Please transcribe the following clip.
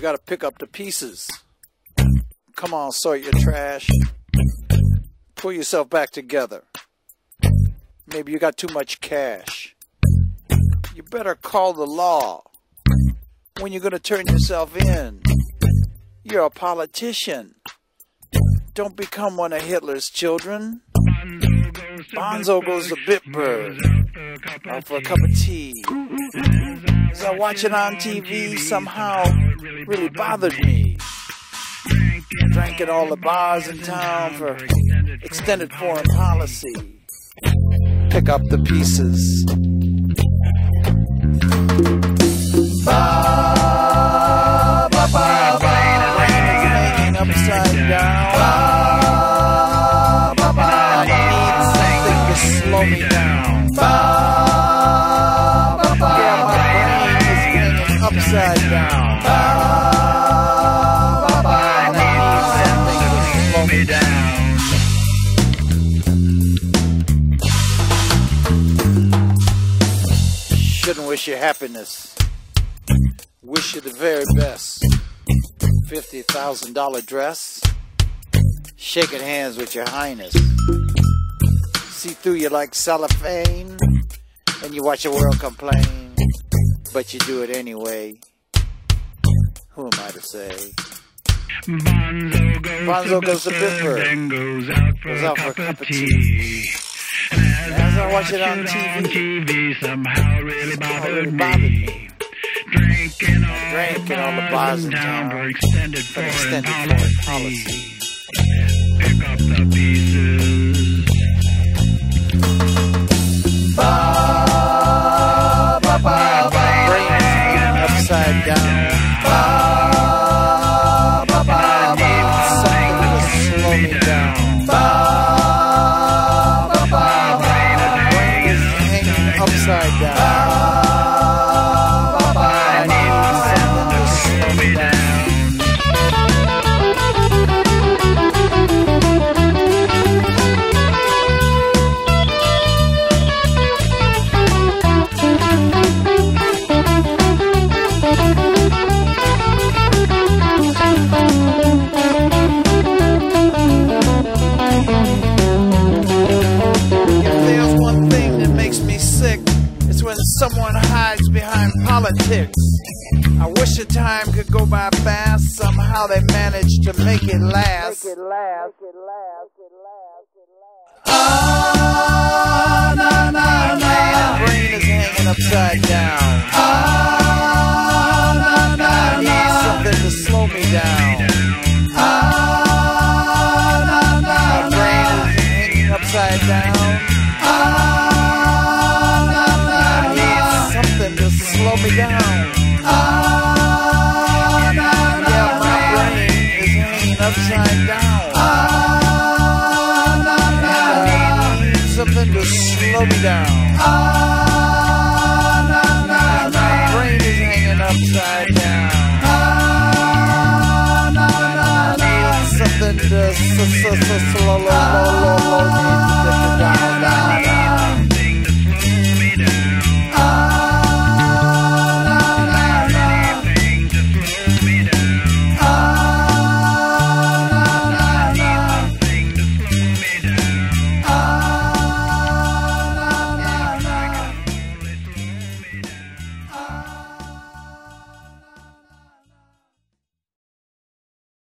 You got to pick up the pieces. Come on, sort your trash. Pull yourself back together. Maybe you got too much cash. You better call the law. When you're going to turn yourself in, you're a politician. Don't become one of Hitler's children. Bonzo goes to Bitburg out for a cup of tea. As I watch it on TV, somehow really bothered me. Drank at all the bars in town for extended foreign policy. Pick up the pieces. Wish you happiness. Wish you the very best. $50,000 dress. Shaking hands with your highness. See through you like cellophane. And you watch the world complain. But you do it anyway. Who am I to say? Bonzo goes, Bonzo to goes to then goes out for, Goes a, out a cup of of tea. I watch it on TV, TV, somehow really bothered, really bothered me. me. Drinking all, Drinking the bars bars in in town town for extended for foreign extended policy. policy. Pick up the pieces. Politics. I wish the time could go by fast. Somehow they manage to make it last. Ah, na, na, na. My brain is hanging upside down. slow me down. My brain is hanging upside down. Something to slow me down. Ah, na, na, na. My brain is hanging upside down. Ah, na, na, na. Something to slow, slow, slow, slow, slow.